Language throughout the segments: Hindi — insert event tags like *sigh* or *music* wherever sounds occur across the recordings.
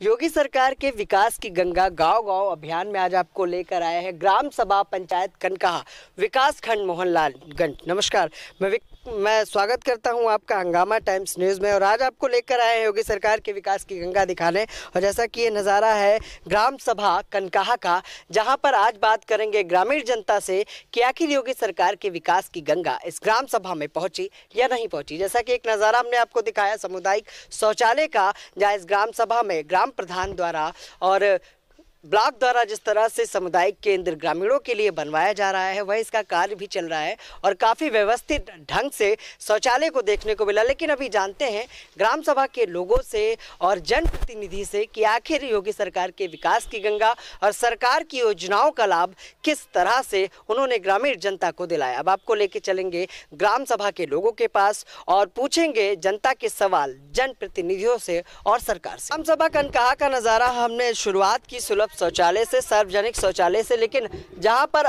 योगी सरकार के विकास की गंगा गाँव गाँव अभियान में आज आपको लेकर आए हैं ग्राम सभा पंचायत कनकहा विकास खंड मोहनलालगंज नमस्कार, मैं मैं स्वागत करता हूँ आपका हंगामा टाइम्स न्यूज़ में और आज आपको लेकर आए हैं योगी सरकार के विकास की गंगा दिखाने। और जैसा कि ये नज़ारा है ग्राम सभा कनकाहा का, जहाँ पर आज बात करेंगे ग्रामीण जनता से कि आखिर योगी सरकार के विकास की गंगा इस ग्राम सभा में पहुँची या नहीं पहुँची। जैसा कि एक नज़ारा हमने आपको दिखाया सामुदायिक शौचालय का, जहाँ इस ग्राम सभा में ग्राम प्रधान द्वारा और ब्लॉक द्वारा जिस तरह से सामुदायिक केंद्र ग्रामीणों के लिए बनवाया जा रहा है, वह इसका कार्य भी चल रहा है और काफ़ी व्यवस्थित ढंग से शौचालय को देखने को मिला। लेकिन अभी जानते हैं, ग्राम सभा के लोगों से और जनप्रतिनिधि से कि आखिर योगी सरकार के विकास की गंगा और सरकार की योजनाओं का लाभ किस तरह से उन्होंने ग्रामीण जनता को दिलाया। अब आपको लेके चलेंगे ग्राम सभा के लोगों के पास और पूछेंगे जनता के सवाल जनप्रतिनिधियों से और सरकार से। ग्राम सभा का नज़ारा हमने शुरुआत की सुलभ शौचालय से सार्वजनिक शौचालय से लेकिन जहाँ पर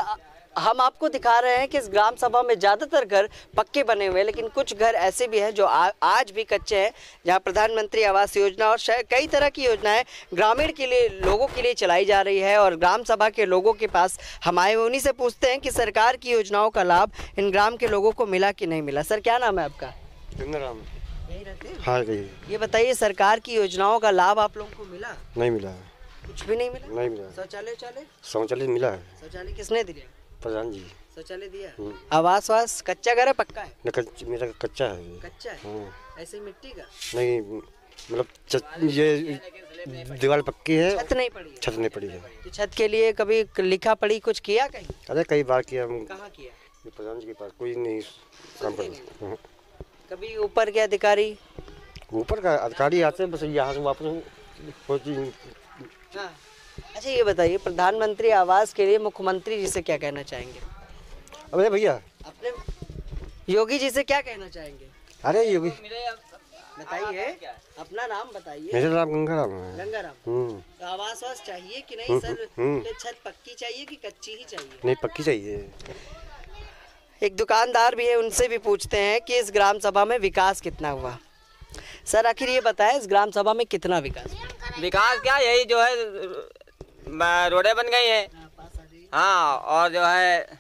हम आपको दिखा रहे हैं कि इस ग्राम सभा में ज़्यादातर घर पक्के बने हुए हैं लेकिन कुछ घर ऐसे भी हैं जो आ, आज भी कच्चे हैं। जहाँ प्रधानमंत्री आवास योजना और कई तरह की योजनाएँ ग्रामीण के लिए लोगों के लिए चलाई जा रही है और ग्राम सभा के लोगों के पास हम आए उन्हीं से पूछते हैं कि सरकार की योजनाओं का लाभ इन ग्राम के लोगों को मिला कि नहीं मिला? सर क्या नाम है आपका? यही रहते हाँ? ये बताइए सरकार की योजनाओं का लाभ आप लोगों को मिला? नहीं मिला कुछ भी नहीं मिला? नहीं मिला। शौचालय शौचालय मिला है। शौचालय किसने दिया? प्रधान जी। शौचालय दिया? हम्म। आवास वास कच्चा घर है पक्का है? न कच्च, मेरा कच्चा है। कच्चा है? हाँ ऐसे मिट्टी का? नहीं मतलब ये दीवार पक्की है। छत नहीं पड़ी छत नहीं पड़ी है। तो छत के लिए कभी लिखा पड़ी कुछ किया कहीं? अरे कई बार किया हम। कहाँ किया? प्रधान जी के पास कोई नहीं काम हाँ। कभी ऊपर के अधिकारी? ऊपर का अधिकारी आते हैं बस यहाँ से वापस कोई हाँ। अच्छा ये बताइए प्रधानमंत्री आवास के लिए मुख्यमंत्री जी से क्या कहना चाहेंगे? अरे भैया। अपने योगी जी से क्या कहना चाहेंगे? अरे योगी। बताइए अपना नाम बताइए। मेरा नाम गंगाराम है। गंगाराम। हम्म। तो आवास वास चाहिए कि नहीं सर? हम्म। छत पक्की चाहिए कि कच्ची ही चाहिए? नहीं पक्की चाहिए। एक दुकानदार भी है उनसे भी पूछते हैं कि इस ग्राम सभा में विकास कितना हुआ। सर आखिर ये बताएँ इस ग्राम सभा में कितना विकास हुआ? विकास क्या यही जो है रोडें बन गई हैं। हाँ और जो है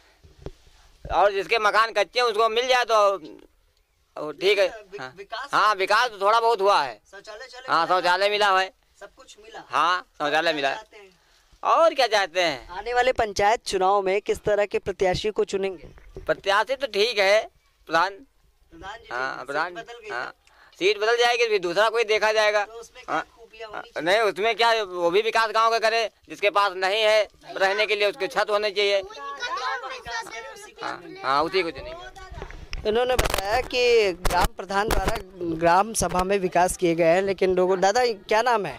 और जिसके मकान कच्चे हैं उसको मिल जाए तो ठीक है। हाँ, विकास? हाँ विकास तो थोड़ा बहुत हुआ है। हाँ शौचालय मिला है। सब कुछ मिला? हाँ शौचालय मिला है। और क्या चाहते हैं? आने वाले पंचायत चुनाव में किस तरह के प्रत्याशी को चुनेंगे? प्रत्याशी तो ठीक है प्रधान। प्रधान जी हाँ सीट प्रधान बदल हाँ। सीट बदल जाएगी फिर दूसरा कोई देखा जाएगा। तो उसमें क्या हाँ, खूबियाँ हाँ, नहीं उसमें क्या वो भी विकास गाँव का करे जिसके पास नहीं है रहने के लिए उसके छत होनी चाहिए हाँ हाँ उसी को चुनेंगे इन्होंने बताया कि ग्राम प्रधान द्वारा ग्राम सभा में विकास किए गए हैं लेकिन लोगों दादा क्या नाम है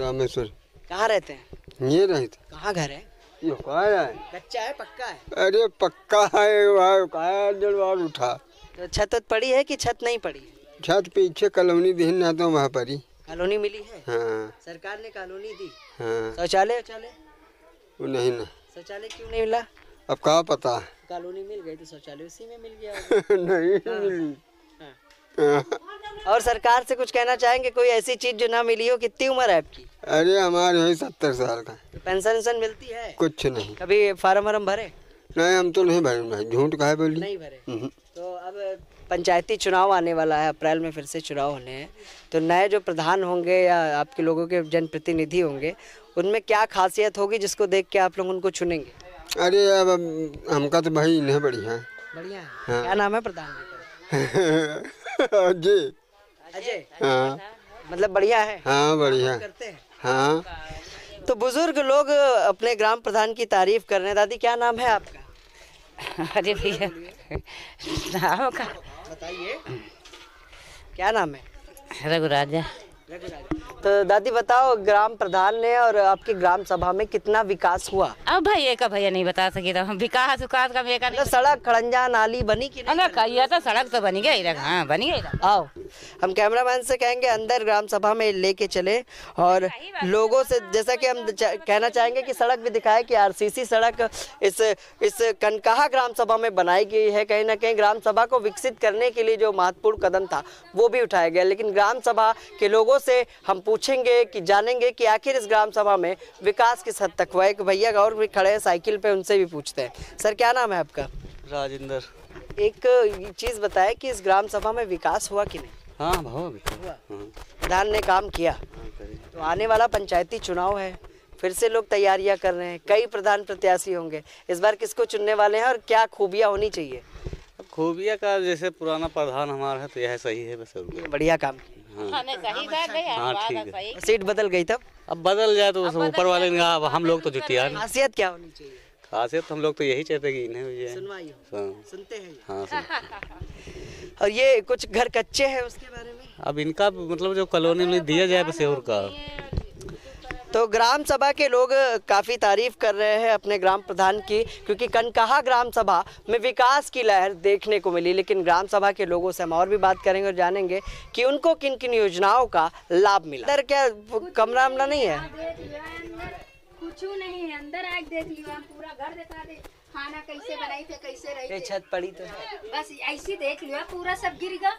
रामेश्वर कहाँ रहते हैं ये नहीं था कहाँ घर है ये कहा है कच्चा है पक्का है अरे पक्का है उठा तो छत पड़ी है कि छत नहीं पड़ी है छत पीछे कॉलोनी दीन ना तो वहाँ पर ही कॉलोनी मिली है? हाँ। सरकार ने कॉलोनी दी। हाँ। शौचालय शौचालय? नहीं ना। शौचालय क्यों नहीं मिला? अब कहा पता? कॉलोनी मिल गई तो शौचालय उसी में मिल गया। *laughs* नहीं मिली। हाँ। हाँ। और सरकार से कुछ कहना चाहेंगे? कोई ऐसी चीज़ जो ना मिली हो कितनी उम्र है आपकी? अरे हमारे है सत्तर साल का। पेंशन वेंशन मिलती है? कुछ नहीं। कभी फार्म वार्म भरे? नहीं हम तो नहीं भरे झूठ कहा बोली? नहीं भरे। हम्म। तो अब पंचायती चुनाव आने वाला है अप्रैल में फिर से चुनाव होने हैं। तो नए जो प्रधान होंगे या आपके लोगों के जनप्रतिनिधि होंगे उनमें क्या खासियत होगी जिसको देख के आप लोग उनको चुनेंगे? अरे अब हमका तो भाई नहीं बढ़िया बढ़िया हाँ। क्या नाम है प्रधान? *laughs* जी अजय? हाँ। मतलब बढ़िया है? हाँ बढ़िया करते हैं। हाँ। तो बुज़ुर्ग लोग अपने ग्राम प्रधान की तारीफ़ कर रहे हैं। दादी क्या नाम है आपका? *laughs* अरे भैया। *laughs* बताइए। क्या नाम है? रघुराजा। तो दादी बताओ ग्राम प्रधान ने और आपकी ग्राम सभा में कितना विकास हुआ? अब भैया का भैया नहीं बता सके तो हम विकास विकास का भैया मतलब सड़क खड़ंजा नाली बनी कि नहीं? कहिए तो सड़क तो बनी गई हाँ बनी गई। आओ हम कैमरामैन से कहेंगे अंदर ग्राम सभा में लेके चले और लोगों से जैसा कि हम च- कहना चाहेंगे कि सड़क भी दिखाए कि आरसीसी सड़क इस इस कनकाहा ग्राम सभा में बनाई गई है। कहीं ना कहीं ग्राम सभा को विकसित करने के लिए जो महत्वपूर्ण कदम था वो भी उठाया गया। लेकिन ग्राम सभा के लोगों से हम पूछ पूछेंगे कि जानेंगे कि आखिर इस ग्राम सभा में विकास किस हद तक हुआ? है एक भैया और भी खड़े हैं साइकिल पे उनसे भी पूछते हैं। सर क्या नाम है आपका? राजेंद्र। एक चीज़ बताए कि इस ग्राम सभा में विकास हुआ कि नहीं? हाँ भाव हाँ। प्रधान ने काम किया। हाँ, तो आने वाला पंचायती चुनाव है। फिर से लोग तैयारियाँ कर रहे हैं। कई प्रधान प्रत्याशी होंगे। इस बार किसको चुनने वाले हैं और क्या खूबियाँ होनी चाहिए? खूबिया का जैसे पुराना प्रधान हमारा है तो यह सही है बस बढ़िया काम किया। हाँ। नहीं सही बात है तो सीट बदल गई तब? अब बदल जाए तो ऊपर वाले ने कहा हम लोग तो जुटिया नहीं। खासियत क्या होनी चाहिए? खासियत हम लोग तो यही चाहते कि इन्हें हो। हाँ। सुनते हैं। ये। हाँ। सुन। *laughs* और ये कुछ घर कच्चे हैं उसके बारे में? अब इनका मतलब जो कॉलोनी में दिया जाए बस और का। तो ग्राम सभा के लोग काफ़ी तारीफ़ कर रहे हैं अपने ग्राम प्रधान की क्योंकि कनकहा ग्राम सभा में विकास की लहर देखने को मिली लेकिन ग्राम सभा के लोगों से हम और भी बात करेंगे और जानेंगे कि उनको किन किन योजनाओं का लाभ मिला। इधर क्या कमरा वमरा नहीं है? अंदर कुछ नहीं है अंदर आज देख लियो पूरा घर दिखा दे। खाना कैसे बनाई थे कैसे रही छत पड़ी तो बस ऐसी देख लियो पूरा सब गिर गया।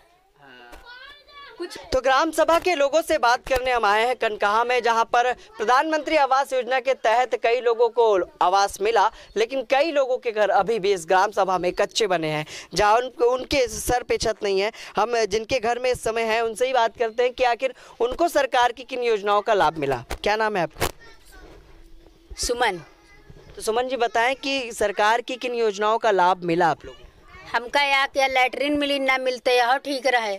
कुछ तो ग्राम सभा के लोगों से बात करने हम आए हैं कनकहा में जहाँ पर प्रधानमंत्री आवास योजना के तहत कई लोगों को आवास मिला लेकिन कई लोगों के घर अभी भी इस ग्राम सभा में कच्चे बने हैं जहाँ उन, उनके सर पे छत नहीं है। हम जिनके घर में इस समय है उनसे ही बात करते हैं कि आखिर उनको सरकार की किन योजनाओं का लाभ मिला। क्या नाम है आपका? सुमन। तो सुमन जी बताएँ कि सरकार की किन योजनाओं का लाभ मिला आप लोगों हमका यहाँ के लैटरिन मिली ना मिलते यह ठीक रहे।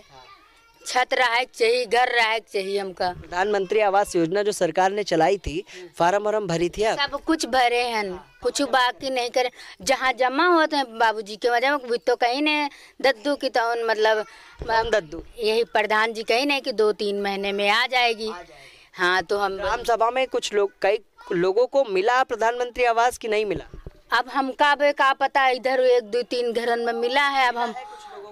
छत रहे चाहिए घर रहे चाहिए हमका। प्रधानमंत्री आवास योजना जो सरकार ने चलाई थी फार्म वार्म भरी थी सब कुछ भरे हैं। कुछ बाकी नहीं करे। जहाँ जमा होते हैं बाबूजी के वजह में तो कहीं ने दद्दू की तो मतलब दद्दू? यही प्रधान जी कहीं नहीं कि दो तीन महीने में आ जाएगी। हाँ तो हम ग्राम सभा में कुछ लोग कई लोगों को मिला प्रधानमंत्री आवास की नहीं मिला? अब हमका का पता इधर एक दो तीन घरन में मिला है अब हम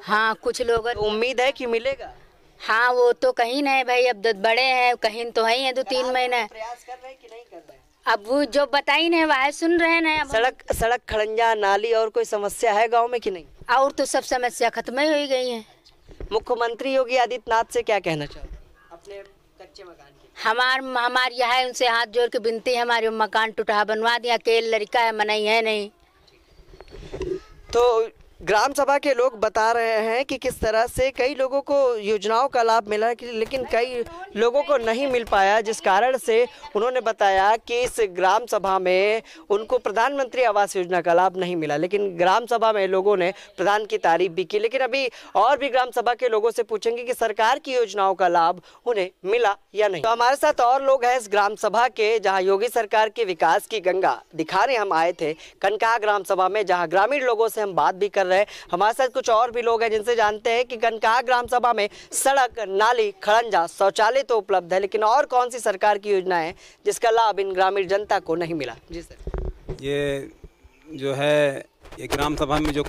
हाँ कुछ लोग तो उम्मीद है कि मिलेगा? हाँ वो तो कहीं नहीं भाई अब बड़े हैं कहीं तो है ही है दो तीन महीने। प्रयास कर रहे हैं कि नहीं कर रहे हैं? अब वो जो बताई नहीं वह सुन रहे हैं सड़क सड़क खड़ंजा नाली और कोई समस्या है गाँव में कि नहीं? और तो सब समस्या खत्म ही हो गई है। मुख्यमंत्री योगी आदित्यनाथ से क्या कहना चाहते अपने कच्चे मकान के हमार हमार यह है उनसे हाथ जोड़ के बिनती है हमारे मकान टूटा बनवा दिया केल लड़का है मनाई है नहीं। तो ग्राम सभा के लोग बता रहे हैं कि किस तरह से कई लोगों को योजनाओं का लाभ मिला लेकिन कई लोगों को नहीं मिल पाया, जिस कारण से उन्होंने बताया कि इस ग्राम सभा में उनको प्रधानमंत्री आवास योजना का लाभ नहीं मिला। लेकिन ग्राम सभा में लोगों ने प्रधान की तारीफ़ भी की। लेकिन अभी और भी ग्राम सभा के लोगों से पूछेंगे कि सरकार की योजनाओं का लाभ उन्हें मिला या नहीं। तो हमारे साथ और लोग हैं इस ग्राम सभा के, जहाँ योगी सरकार के विकास की गंगा दिखाने हम आए थे कनकाहा ग्राम सभा में, जहाँ ग्रामीण लोगों से हम बात भी कर रहे हैं। हमारे साथ कुछ और भी लोग हैं जिनसे जानते हैं कि कनकाहा ग्राम सभा में सड़क नाली खड़ंजा शौचालय तो उपलब्ध है लेकिन और कौन सी सरकार की योजना है जिसका लाभ इन ग्रामीण जनता को नहीं मिला? जी सर। ये जो है ये ग्राम सभा में जो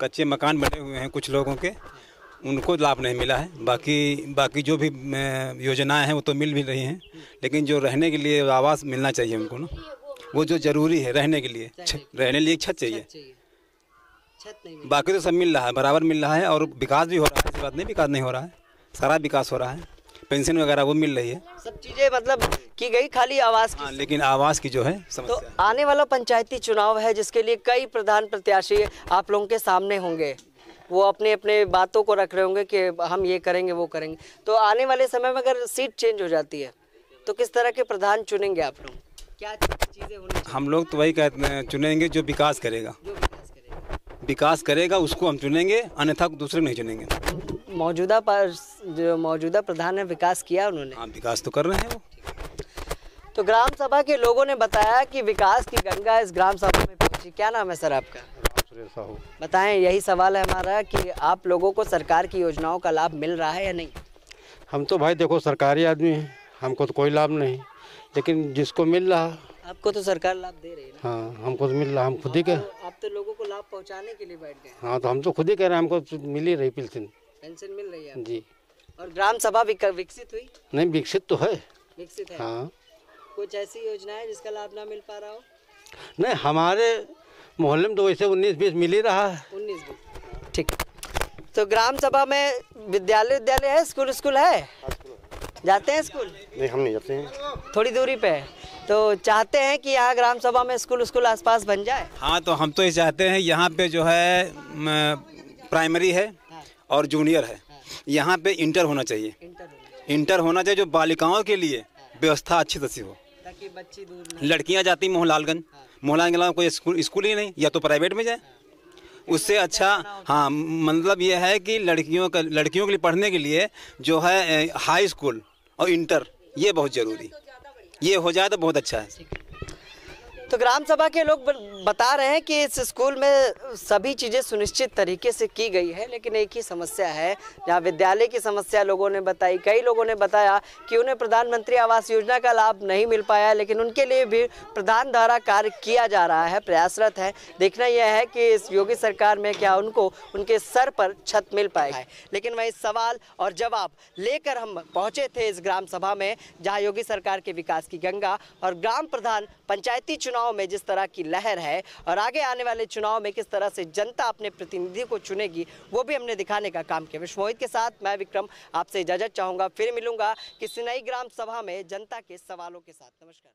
कच्चे मकान बने हुए हैं कुछ लोगों के उनको लाभ नहीं मिला है। बाकी बाकी जो भी योजनाएँ हैं वो तो मिल भी रही हैं लेकिन जो रहने के लिए आवास मिलना चाहिए उनको ना वो जो ज़रूरी है रहने के लिए रहने के लिए छत चाहिए। छत नहीं बाकी तो सब मिल रहा है बराबर मिल रहा है और विकास भी हो रहा है ऐसी बात नहीं विकास नहीं हो रहा है सारा विकास हो रहा है पेंशन वगैरह वो मिल रही है। सब चीज़ें मतलब की गई खाली आवास की। हाँ लेकिन आवास की जो है तो समस्या है। आने वाला पंचायती चुनाव है जिसके लिए कई प्रधान प्रत्याशी आप लोगों के सामने होंगे। वो अपने अपने बातों को रख रहे होंगे कि हम ये करेंगे वो करेंगे। तो आने वाले समय में अगर सीट चेंज हो जाती है तो किस तरह के प्रधान चुनेंगे आप लोग? क्या चीज़ें हम लोग तो वही कहते हैं चुनेंगे जो विकास करेगा। जो विकास करेगा उसको हम चुनेंगे अन्यथा दूसरे नहीं चुनेंगे। मौजूदा पर जो मौजूदा प्रधान ने विकास किया उन्होंने। हाँ विकास तो कर रहे हैं वो। तो ग्राम सभा के लोगों ने बताया कि विकास की गंगा इस ग्राम सभा में पहुँची। क्या नाम है सर आपका? साहू बताएँ यही सवाल है हमारा कि आप लोगों को सरकार की योजनाओं का लाभ मिल रहा है या नहीं? हम तो भाई देखो सरकारी आदमी हैं हमको तो कोई लाभ नहीं। लेकिन जिसको मिल रहा आपको तो सरकार लाभ दे रही है हाँ हमको तो मिल रहा हम खुद ही कह तो लोगों को लाभ पहुँचाने के लिए बैठ गए हाँ। तो हम तो खुद ही कह रहे हैं हमको तो मिल ही रही पेंशन पेंशन मिल रही है। जी। और ग्राम सभा विक- विकसित हुई? नहीं विकसित तो है। विकसित है? हाँ। कुछ ऐसी योजना है जिसका लाभ ना मिल पा रहा हो? नहीं हमारे मोहल्ले में तो वैसे उन्नीस बीस मिल ही रहा है। उन्नीस बीस। ठीक तो ग्राम सभा में विद्यालय विद्यालय है? स्कूल स्कूल है। जाते हैं स्कूल? नहीं हम नहीं जाते हैं। थोड़ी दूरी पे है। तो चाहते हैं कि यहाँ ग्राम सभा में स्कूल स्कूल आसपास बन जाए? हाँ तो हम तो ये चाहते हैं यहाँ पे जो है प्राइमरी है और जूनियर है। यहाँ पे इंटर होना चाहिए। इंटर होना चाहिए। जो बालिकाओं के लिए व्यवस्था अच्छी तरह से हो। ताकि बच्ची दूर लड़कियाँ जाती मोहनलालगंज। मोहनलालगंज में कोई स्कूल स्कूल ही नहीं या तो प्राइवेट में जाए। उससे अच्छा हाँ मतलब यह है कि लड़कियों का लड़कियों के लिए पढ़ने के लिए जो है हाई स्कूल और इंटर ये बहुत ज़रूरी। ये हो जाए तो बहुत अच्छा है। तो ग्राम सभा के लोग बता रहे हैं कि इस स्कूल में सभी चीज़ें सुनिश्चित तरीके से की गई है, लेकिन एक ही समस्या है। जहाँ विद्यालय की समस्या लोगों ने बताई, कई लोगों ने बताया कि उन्हें प्रधानमंत्री आवास योजना का लाभ नहीं मिल पाया, लेकिन उनके लिए भी प्रधान द्वारा कार्य किया जा रहा है, प्रयासरत है। देखना यह है कि इस योगी सरकार में क्या उनको, उनके सर पर छत मिल पाएगा लेकिन वही सवाल और जवाब लेकर हम पहुँचे थे इस ग्राम सभा में, जहाँ योगी सरकार के विकास की गंगा और ग्राम प्रधान पंचायती चुनाव में जिस तरह की लहर है और आगे आने वाले चुनाव में किस तरह से जनता अपने प्रतिनिधि को चुनेगी, वो भी हमने दिखाने का काम किया। विश्व मोहित के साथ मैं विक्रम आपसे इजाज़त चाहूँगा, फिर मिलूँगा किसी नई ग्राम सभा में जनता के सवालों के साथ। नमस्कार।